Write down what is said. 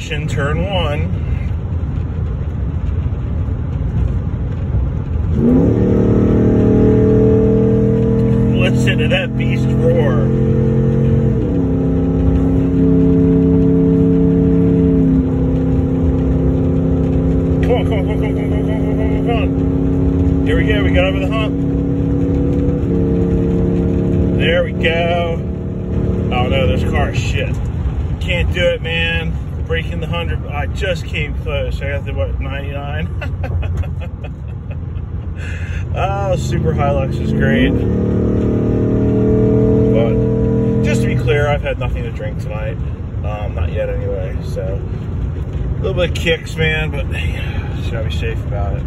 caution, turn one. Listen to that beast roar. Come on, come on, come on, come on, come on, come on, come on. Here we go, we got over the hump. There we go. Oh no, this car is shit. Can't do it, man. Breaking the 100. I just came close. I got the, what, 99? oh, Super Hilux is great. But just to be clear, I've had nothing to drink tonight. Um, not yet, anyway. So, a little bit of kicks, man, but just gotta be safe about it.